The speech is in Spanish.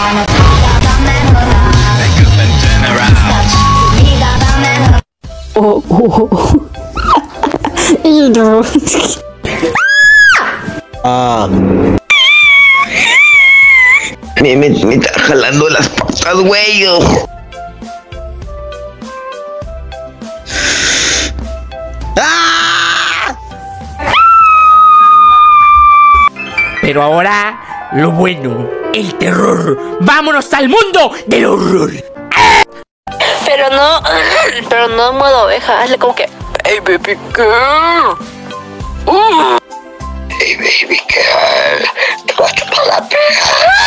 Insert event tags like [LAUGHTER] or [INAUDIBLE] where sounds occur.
[LAUGHS] Ah. Me, me, me está jalando las patas, güey. ¡Ah! Pero ahora, lo bueno, el terror. ¡Vámonos al mundo del horror! Pero no, [CLEARS THROAT] pero no en modo oveja, hazle como que, hey baby girl. Uh. Hey, baby girl. Te voy a la pija.